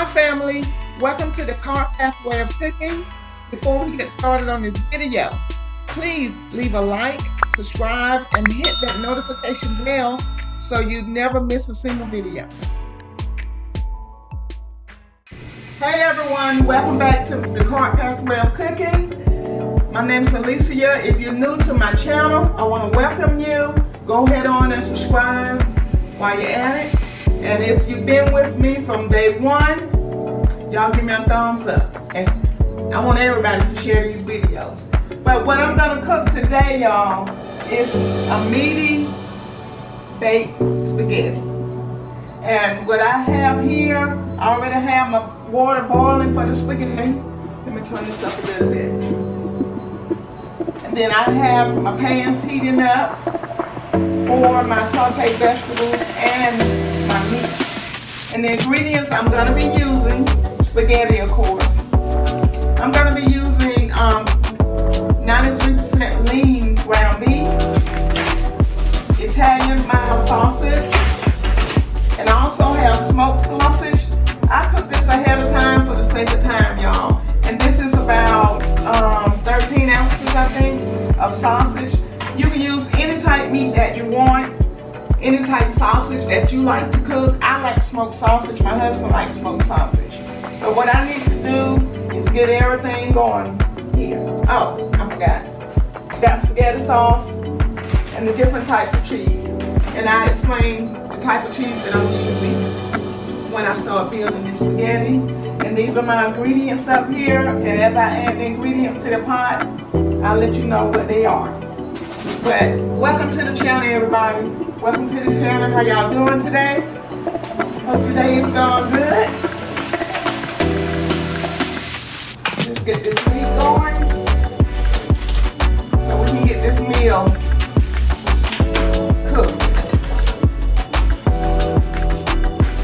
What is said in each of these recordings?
Hi family, welcome to the Cart Pathway of Cooking. Before we get started on this video, please leave a like, subscribe, and hit that notification bell so you never miss a single video. Hey everyone, welcome back to the Cart Pathway of Cooking. My name is Alicia. If you're new to my channel, I want to welcome you. Go ahead on and subscribe while you're at it. And if you've been with me from day one, y'all give me a thumbs up. And I want everybody to share these videos. But what I'm gonna cook today, y'all, is a meaty baked spaghetti. And what I have here, I already have my water boiling for the spaghetti. Let me turn this up a little bit. And then I have my pans heating up for my sauteed vegetables and my meat. And the ingredients I'm gonna be using, spaghetti of course. I'm gonna be using 93% um, lean ground beef, Italian mild sausage, you like to cook. I like smoked sausage. My husband likes smoked sausage. But what I need to do is get everything going here. Oh, I forgot. Got spaghetti sauce and the different types of cheese. And I explain the type of cheese that I'm using when I start building this spaghetti. And these are my ingredients up here. And as I add the ingredients to the pot, I'll let you know what they are. But welcome to the channel, everybody. Welcome to the channel. How y'all doing today? Hope your day is going good. Let's get this meat going so we can get this meal cooked.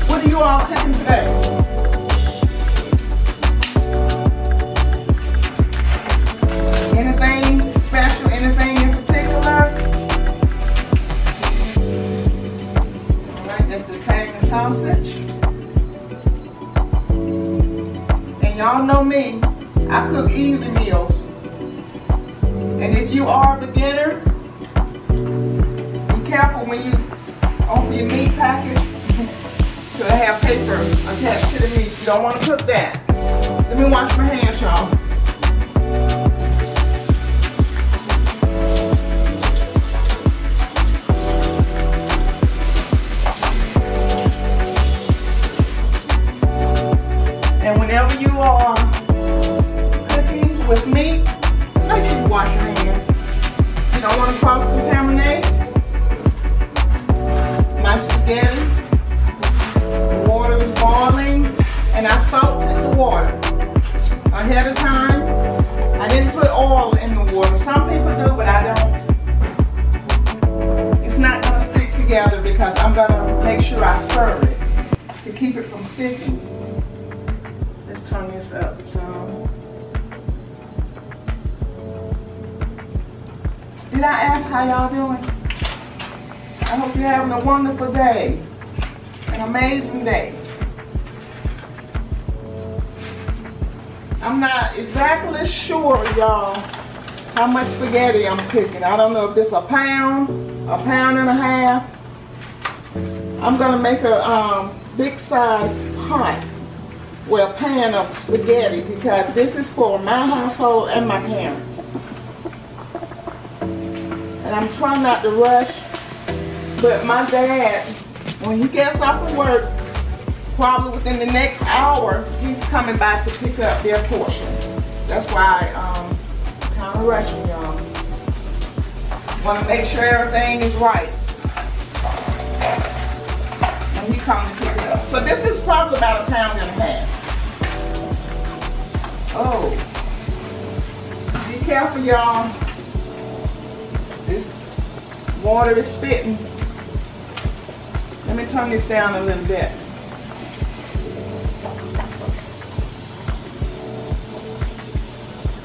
What are you all cooking today? Sausage. And y'all know me, I cook easy meals. And if you are a beginner, be careful when you open your meat package to have paper attached to the meat. You don't want to cook that. Let me wash my hands, y'all. Doing? I hope you're having a wonderful day. An amazing day. I'm not exactly sure, y'all, how much spaghetti I'm cooking. I don't know if this a pound, a pound and a half. I'm gonna make a um, big size pot well, pan of spaghetti because this is for my household and my parents. And I'm trying not to rush, but my dad, when he gets off of work, probably within the next hour, he's coming by to pick up their portion. That's why um, I'm kind of rushing y'all. Want to make sure everything is right when he comes to pick it up. So this is probably about a pound and a half. Oh. Be careful, y'all. Water is spitting. Let me turn this down a little bit.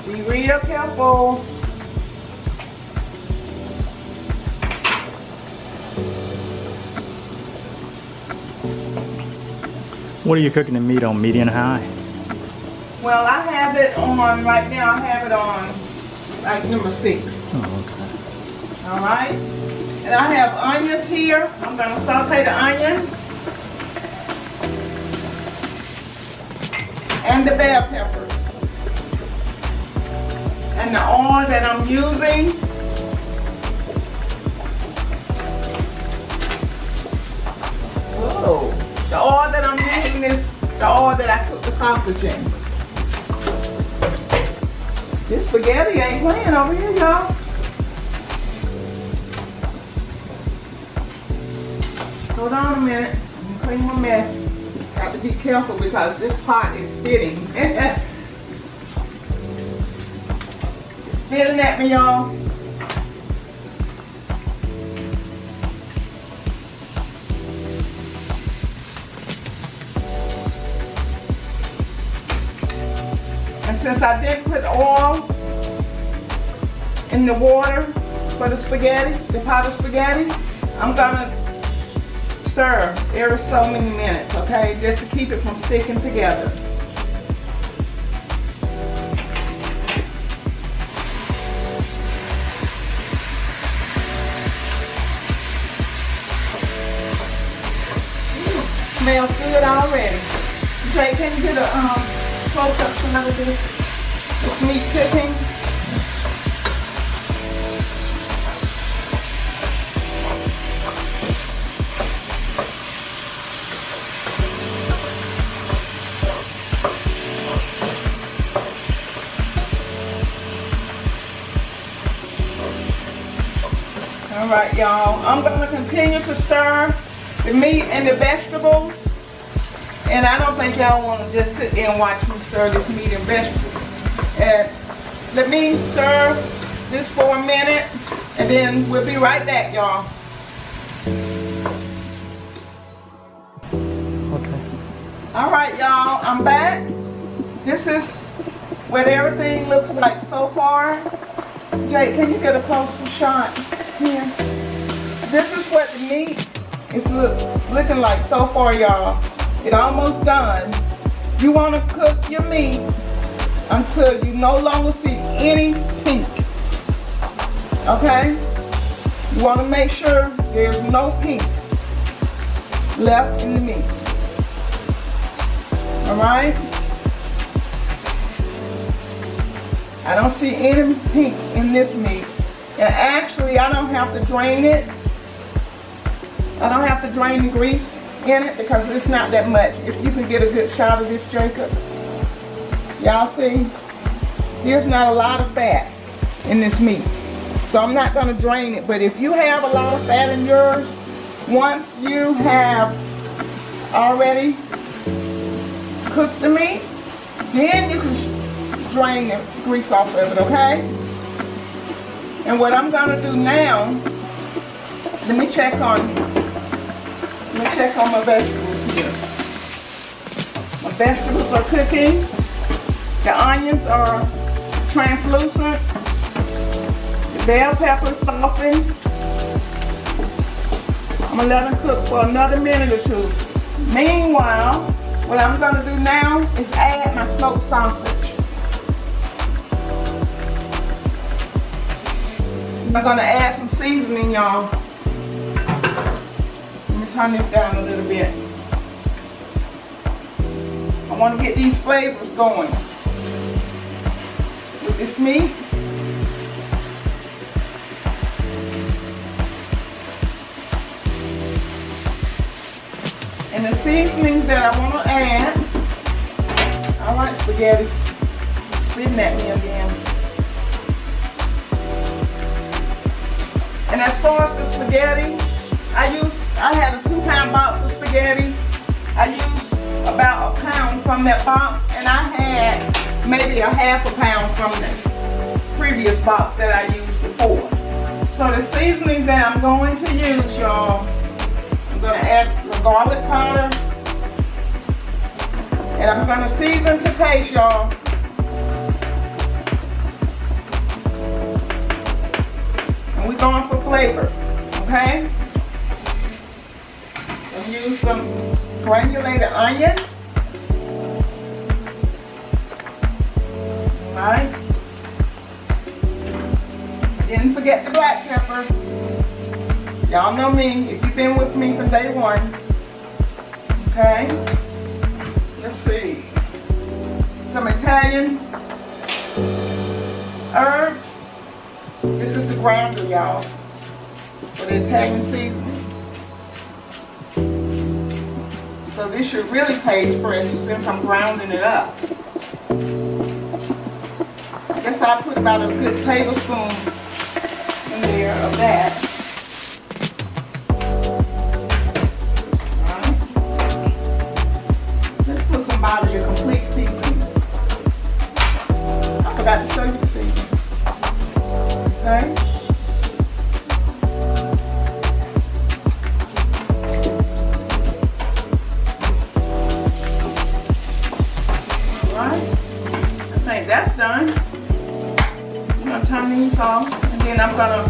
Be real careful. What are you cooking the meat on, medium high? Well, I have it on, right now I have it on like number six. Oh. All right. And I have onions here. I'm gonna saute the onions. And the bell peppers. And the oil that I'm using. Whoa. The oil that I'm using is the oil that I cook the sausage in. This spaghetti ain't playing over here, y'all. Hold on a minute. I'm clean my mess. Got to be careful because this pot is spitting. it's spitting at me, y'all. And since I did put oil in the water for the spaghetti, the pot of spaghetti, I'm gonna stir every so many minutes, okay? Just to keep it from sticking together. Smells good already. Jay, can you get a um, close up some of this meat cooking? Right, y'all. I'm gonna continue to stir the meat and the vegetables. And I don't think y'all wanna just sit there and watch me stir this meat and vegetables. And let me stir this for a minute and then we'll be right back, y'all. Okay. All right, y'all, I'm back. This is what everything looks like so far. Jake, can you get a closer shot here? This is what the meat is look, looking like so far, y'all. It almost done. You want to cook your meat until you no longer see any pink. Okay? You want to make sure there's no pink left in the meat. All right? I don't see any pink in this meat. And actually, I don't have to drain it. I don't have to drain the grease in it because it's not that much. If you can get a good shot of this, Jacob. Y'all see? There's not a lot of fat in this meat. So I'm not going to drain it. But if you have a lot of fat in yours, once you have already cooked the meat, then you can drain the grease off of it, okay? And what I'm gonna do now, let me check on, let me check on my vegetables here. My vegetables are cooking. The onions are translucent. The bell peppers softened. I'm gonna let them cook for another minute or two. Meanwhile, what I'm gonna do now is add my smoked sausage. I'm gonna add some seasoning, y'all. Turn this down a little bit. I wanna get these flavors going with this meat. And the seasonings that I wanna add, I right, spaghetti, spitting at me again. And as far as the spaghetti, I used, I had a two pound box of spaghetti. I used about a pound from that box and I had maybe a half a pound from the previous box that I used before. So the seasoning that I'm going to use, y'all, I'm gonna add the garlic powder and I'm gonna season to taste, y'all. And we're going for flavor, okay? use some granulated onion. Alright. Didn't forget the black pepper. Y'all know me, if you've been with me from day one. Okay. Let's see. Some Italian herbs. This is the grinder, y'all. For the Italian seasoning. So this should really taste fresh since I'm grounding it up. I guess I'll put about a good tablespoon in there of that. That's done. I'm gonna turn these off and then I'm gonna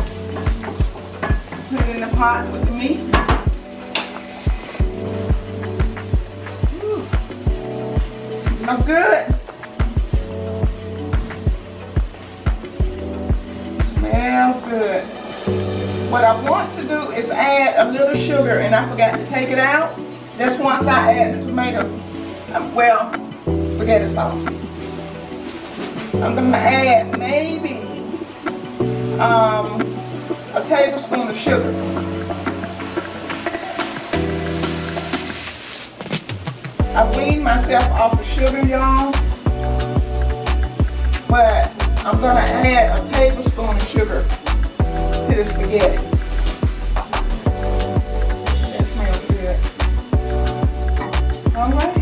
put it in the pot with the meat. Smells good. Smells good. What I want to do is add a little sugar and I forgot to take it out. That's once I add the tomato, um, well, spaghetti sauce. I'm gonna add maybe um, a tablespoon of sugar. I weaned myself off of sugar, y'all, but I'm gonna add a tablespoon of sugar to the spaghetti. That smells good. All right.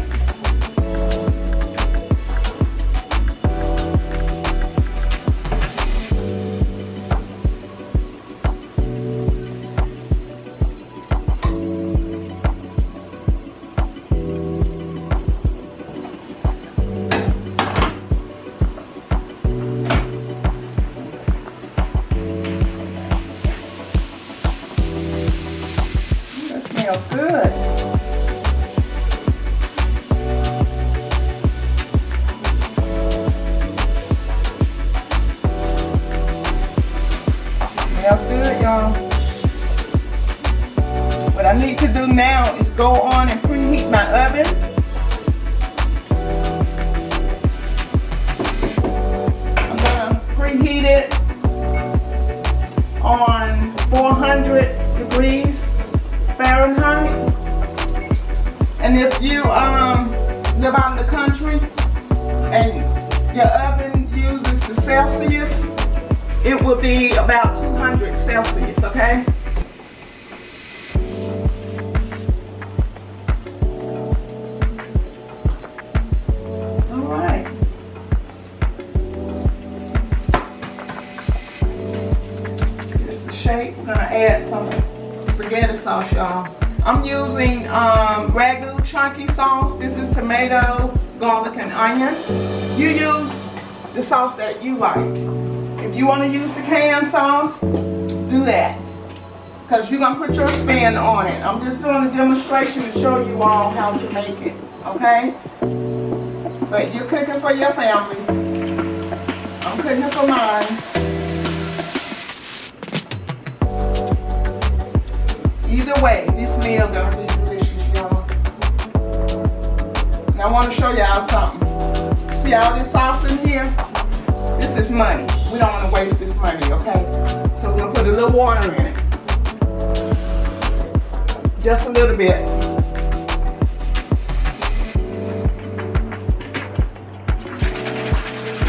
Good. I'm using um, ragu chunky sauce. This is tomato, garlic, and onion. You use the sauce that you like. If you want to use the canned sauce, do that. Because you're going to put your spin on it. I'm just doing a demonstration to show you all how to make it. Okay? But you're cooking for your family. I'm cooking for mine. Either way, this meal gonna be delicious, y'all. And I want to show y'all something. See all this sauce in here? This is money. We don't want to waste this money, okay? So we're gonna put a little water in it. Just a little bit.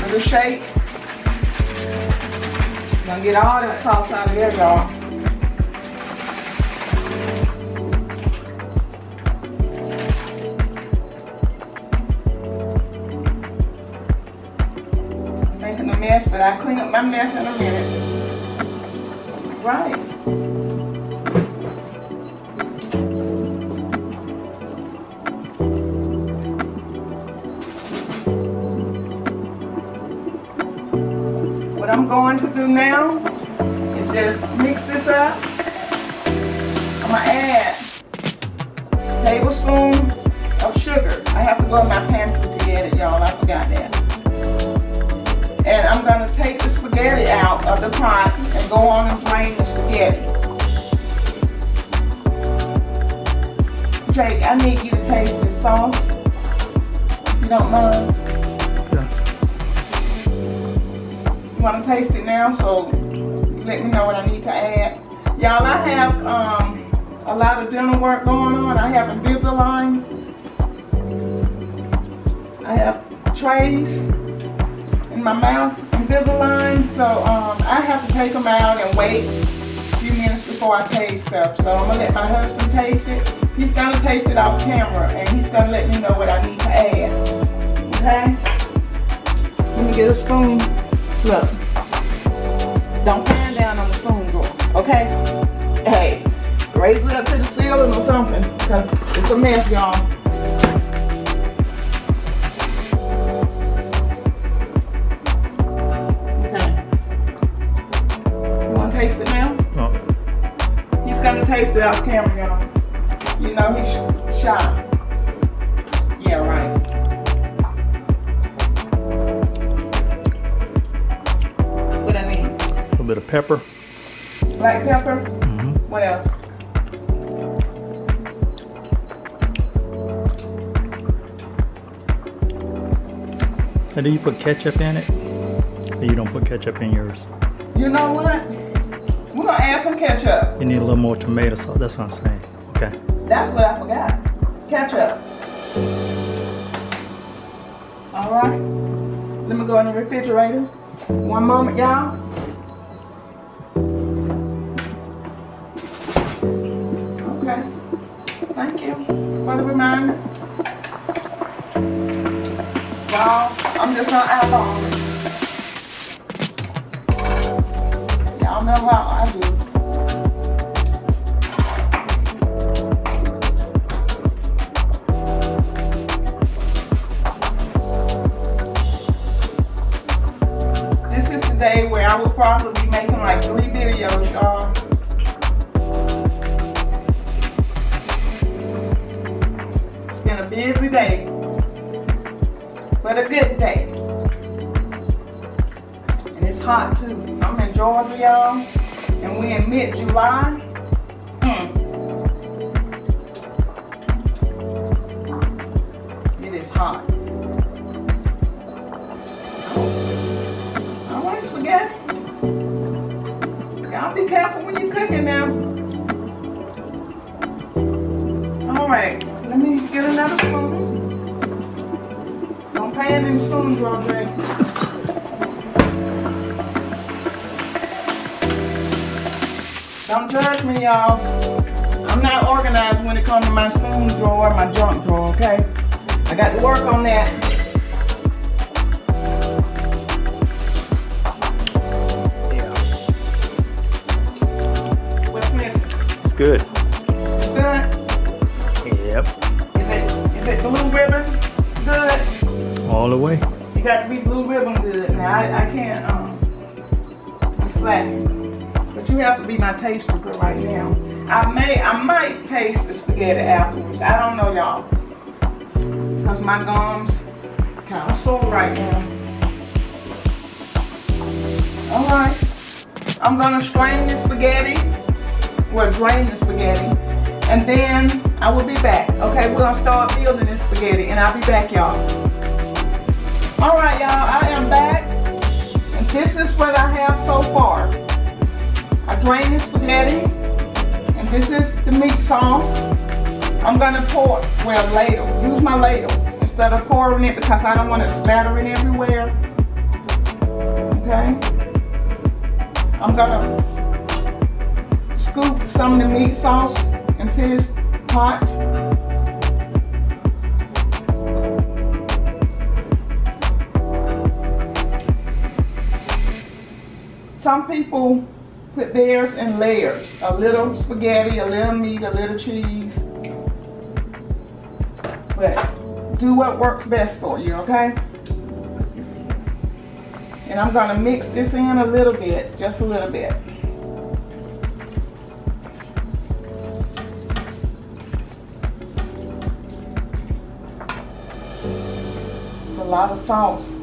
Little shake. Gonna get all that sauce out of there, y'all. Mess, but I'll clean up my mess in a minute. Right. What I'm going to do now is just mix this up. I'm gonna add a tablespoon of sugar. I have to go in my out of the pot and go on and drain the spaghetti. Jake, I need you to taste this sauce. You don't mind. Yeah. You want to taste it now? So let me know what I need to add. Y'all, I have um, a lot of dental work going on. I have Invisalign. I have trays in my mouth, Invisalign. So um, I have to take them out and wait a few minutes before I taste stuff. So I'm gonna let my husband taste it. He's gonna taste it off camera and he's gonna let me know what I need to add. Okay? Let me get a spoon. Look. Don't pan down on the spoon drawer, okay? Hey, raise it up to the ceiling or something, because it's a mess, y'all. Gonna taste it off camera, y'all. You know he's sh- shy. Yeah, right. What I need? a little bit of pepper. Black pepper. hmm What else? And do you put ketchup in it? Or you don't put ketchup in yours? You know what? We're gonna add some ketchup. You need a little more tomato sauce. That's what I'm saying. Okay. That's what I forgot. Ketchup. All right. Let me go in the refrigerator. One moment, y'all. Okay. Thank you for the reminder. Y'all, I'm just gonna eyeball it. Know how I do. This is the day where I will probably be making like three videos, y'all. It's been a busy day, but a good day. And it's hot too. Georgia, y'all, and we in mid-July. Mm. It is hot. All right, spaghetti. Y'all be careful when you're cooking now. All right, let me get another spoon. Don't pan in the spoon Don't judge me, y'all. I'm not organized when it comes to my spoon drawer, my junk drawer, okay? I got to work on that. Yeah. What's missing? It's good. It's good. Yep. Is it is it blue ribbon good? All the way. You got to be blue ribbon good. Now I, I can't um. But you have to be my taster for right now. I may I might taste the spaghetti afterwards. I don't know y'all. Cause my gums kinda sore right now. Alright. I'm gonna strain the spaghetti. Well drain the spaghetti. And then I will be back. Okay, we're gonna start building this spaghetti and I'll be back y'all. All right, y'all, I am back. And this is what I have so far. I drained the spaghetti. And this is the meat sauce. I'm gonna pour, well, ladle. Use my ladle instead of pouring it because I don't want it spattering everywhere. Okay? I'm gonna scoop some of the meat sauce into this pot. Some people put theirs in layers. A little spaghetti, a little meat, a little cheese. But do what works best for you, okay? And I'm gonna mix this in a little bit, just a little bit. It's a lot of sauce.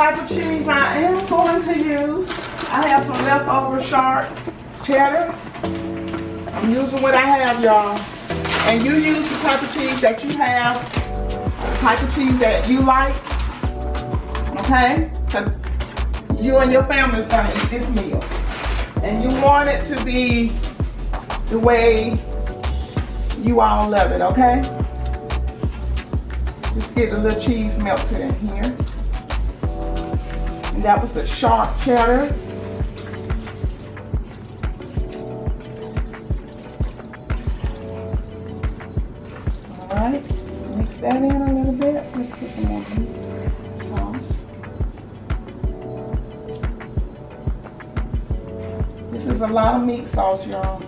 Type of cheese I am going to use, I have some leftover sharp cheddar. I'm using what I have, y'all. And you use the type of cheese that you have, the type of cheese that you like, okay? Because you and your family's gonna eat this meal. And you want it to be the way you all love it, okay? Just get a little cheese melted in here. That was the sharp cheddar. All right, mix that in a little bit. Let's put some more sauce. This is a lot of meat sauce, y'all.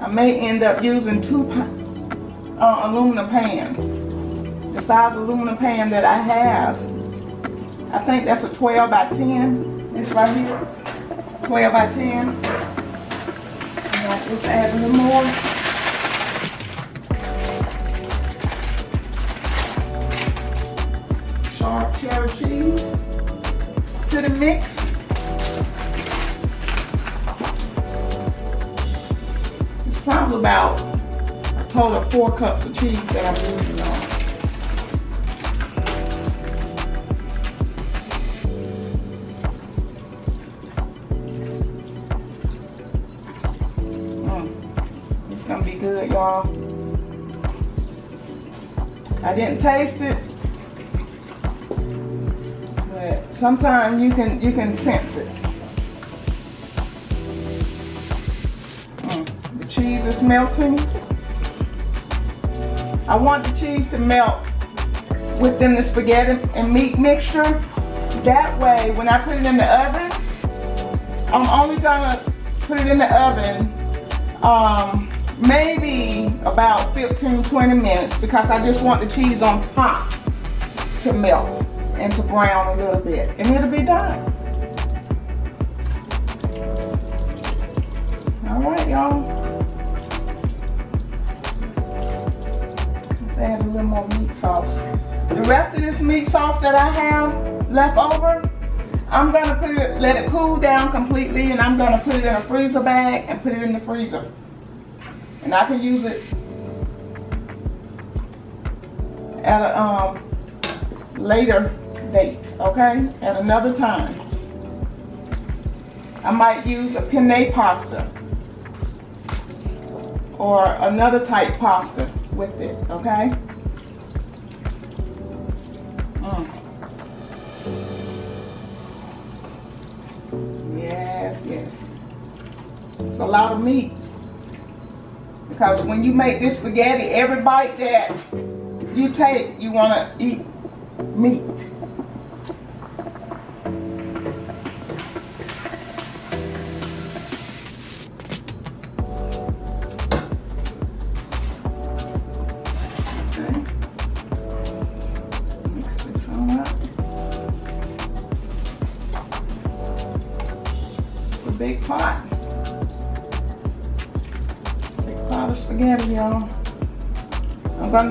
I may end up using two uh, aluminum pans. The size aluminum pan that I have, I think that's a 12 by 10. This right here, 12 by 10. Let's add a little more. Sharp cheddar cheese to the mix. It's probably about total of four cups of cheese that I'm using on. Mm. It's gonna be good, y'all. I didn't taste it, but sometimes you can you can sense it. Mm. The cheese is melting. I want the cheese to melt within the spaghetti and meat mixture. That way, when I put it in the oven, I'm only gonna put it in the oven um, maybe about 15, 20 minutes because I just want the cheese on top to melt and to brown a little bit and it'll be done. All right, y'all. Add a little more meat sauce. The rest of this meat sauce that I have left over, I'm gonna put it, let it cool down completely and I'm gonna put it in a freezer bag and put it in the freezer. And I can use it at a um, later date, okay? At another time. I might use a penne pasta or another type pasta with it, okay? Mm. Yes, yes. It's a lot of meat. Because when you make this spaghetti, every bite that you take, you want to eat meat.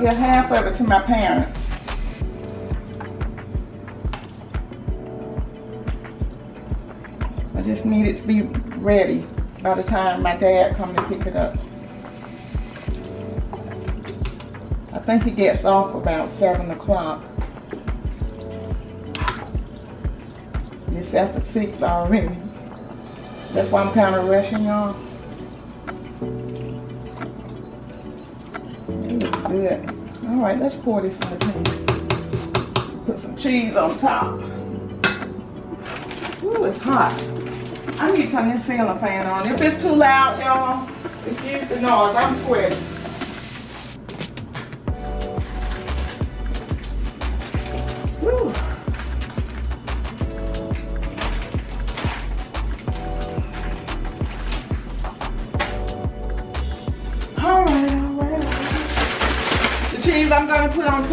Give half of it to my parents. I just need it to be ready by the time my dad comes to pick it up. I think he gets off about seven o'clock. It's after six already. That's why I'm kind of rushing y'all. Right, let's pour this in the pan. Put some cheese on top. Ooh, it's hot. I need to turn this ceiling fan on. If it's too loud, y'all, excuse the noise. I'm sweating.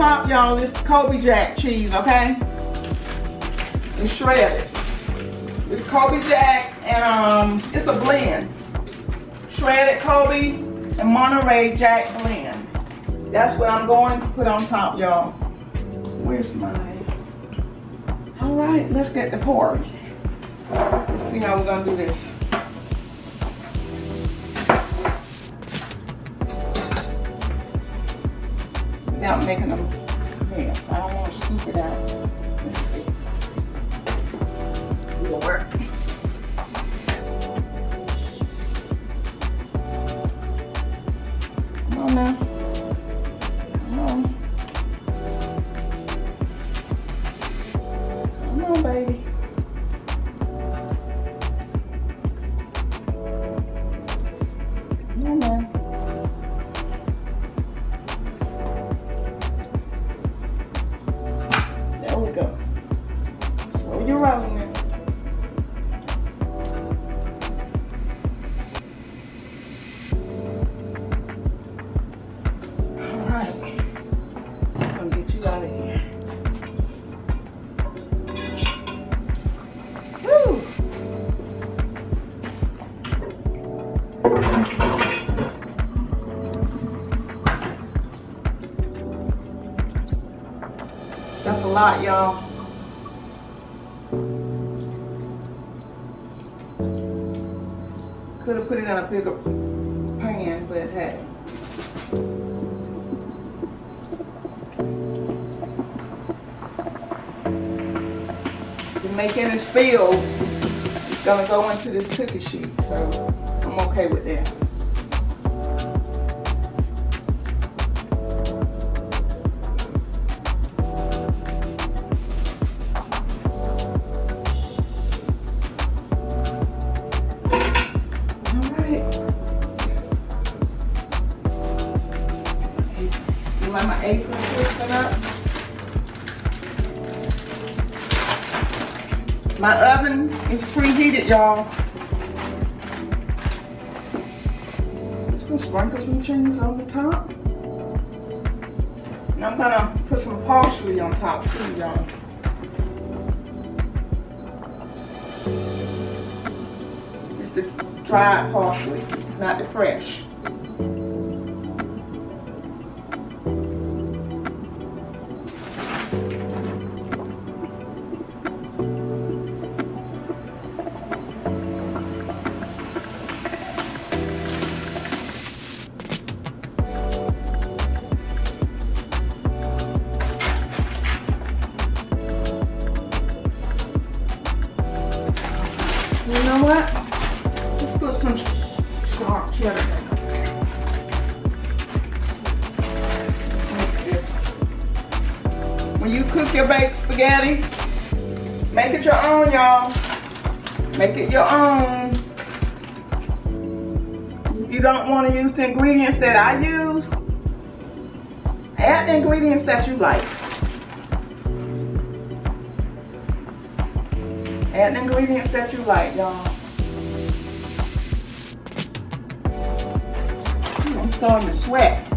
Top, y'all, is Colby Jack cheese, okay? It's shredded. It's Colby Jack and um, it's a blend. Shredded Colby and Monterey Jack blend. That's what I'm going to put on top, y'all. Where's my... All right, let's get the pork. Let's see how we're gonna do this. Without making a mess. I don't want to scoop it out. Let's see. It'll work. Lot, y'all. Could have put it in a bigger pan, but hey. Any spills, it's gonna go into this cookie sheet, so I'm okay with that. Y'all. Just gonna sprinkle some cheese on the top. And I'm gonna put some parsley on top too, y'all. It's the dried parsley, not the fresh. You cook your baked spaghetti, make it your own, y'all. Make it your own. You don't want to use the ingredients that I use, add the ingredients that you like. Add the ingredients that you like, y'all. I'm starting to sweat.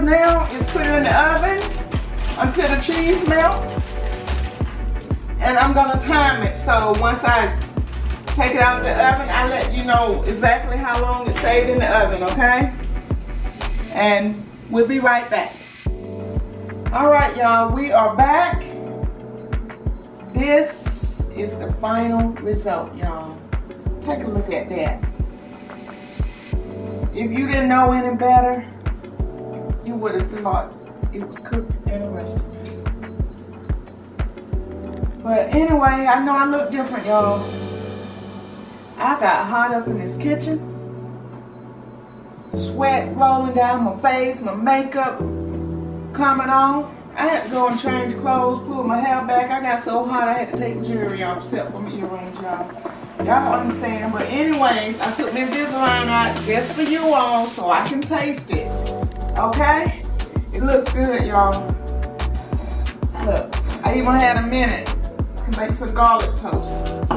Now is put it in the oven until the cheese melt. And I'm gonna time it. So once I take it out of the oven, I let you know exactly how long it stayed in the oven, okay? And we'll be right back. All right, y'all, we are back. This is the final result, y'all. Take a look at that. If you didn't know any better, you would have thought it was cooked in a restaurant. But anyway, I know I look different, y'all. I got hot up in this kitchen. Sweat rolling down my face, my makeup coming off. I had to go and change clothes, pull my hair back. I got so hot I had to take jewelry off except for my earrings, y'all. Y'all understand. But anyways, I took my Invisalign out just for you all so I can taste it. Okay? It looks good, y'all. Look, I even had a minute to make some garlic toast.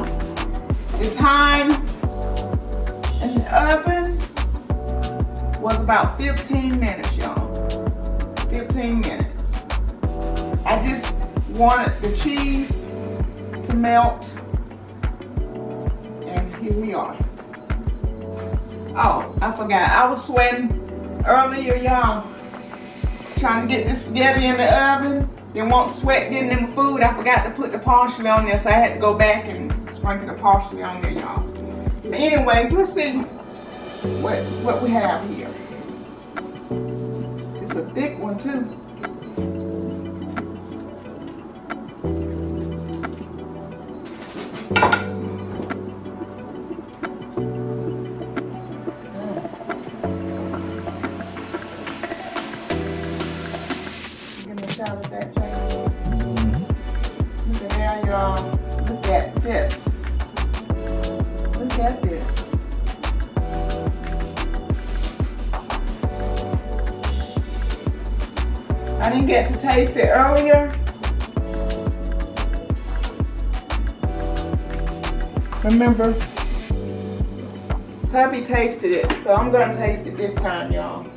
The time in the oven was about 15 minutes, y'all. 15 minutes. I just wanted the cheese to melt. And here we are. Oh, I forgot. I was sweating earlier, y'all. Trying to get this spaghetti in the oven. Didn't want sweat getting in the food. I forgot to put the parsley on there, so I had to go back and sprinkle the parsley on there, y'all. But anyways, let's see what, what we have here. It's a thick one, too. At this. Look at this. I didn't get to taste it earlier. Remember, hubby tasted it, so I'm gonna taste it this time, y'all.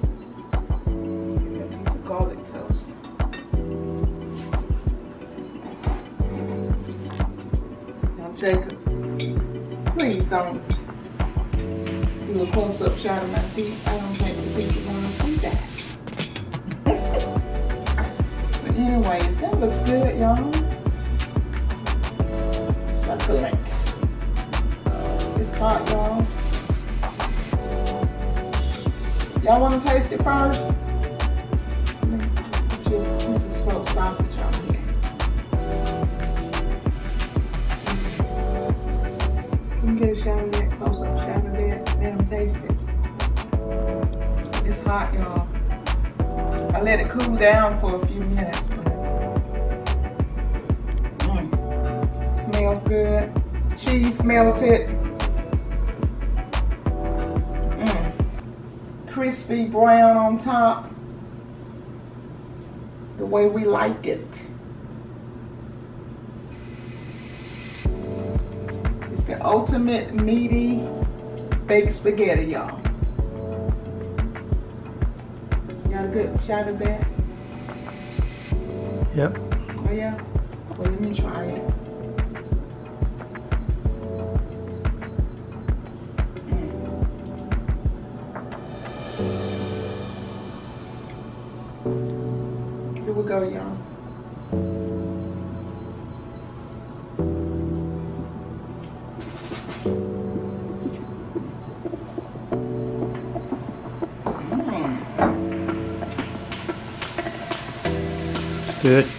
Jacob, please don't do a close-up shot of my teeth. I don't think the people want to see that. but anyways, that looks good, y'all. Succulent. It's hot, y'all. Y'all want to taste it first? Down for a few minutes, mm, smells good. Cheese melted. Mm, crispy brown on top. The way we like it. It's the ultimate meaty baked spaghetti, y'all. Got a good shot of that? Let me try it. Here we go, y'all. Good.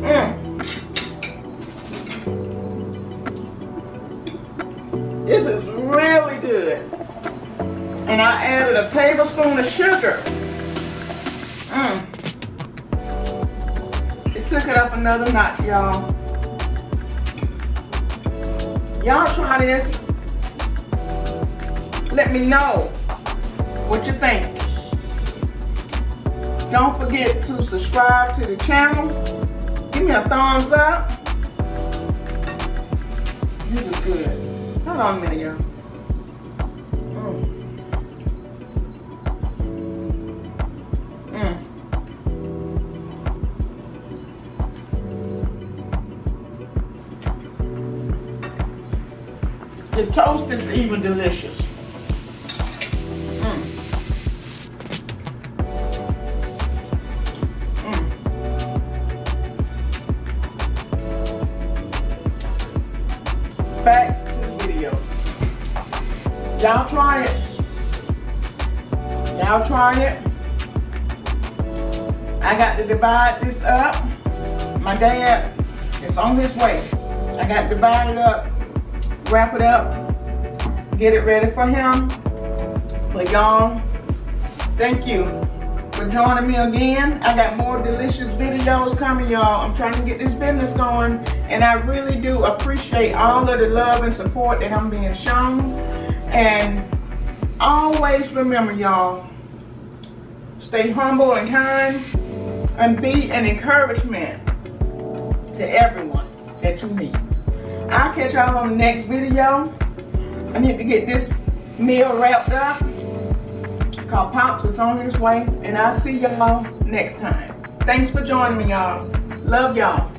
Mm. This is really good. And I added a tablespoon of sugar. Mm. It took it up another notch, y'all. Y'all try this. Let me know what you think. Don't forget to subscribe to the channel. Give me a thumbs up. This is good. Hold on a minute, y'all. Mm. Mm. The toast is even delicious. Divide this up. My dad is on his way. I got to divide it up, wrap it up, get it ready for him. But y'all, thank you for joining me again. I got more delicious videos coming, y'all. I'm trying to get this business going, and I really do appreciate all of the love and support that I'm being shown. And always remember, y'all, stay humble and kind, and be an encouragement to everyone that you meet. I'll catch y'all on the next video. I need to get this meal wrapped up. Called Pops is on his way. And I'll see y'all next time. Thanks for joining me, y'all. Love y'all.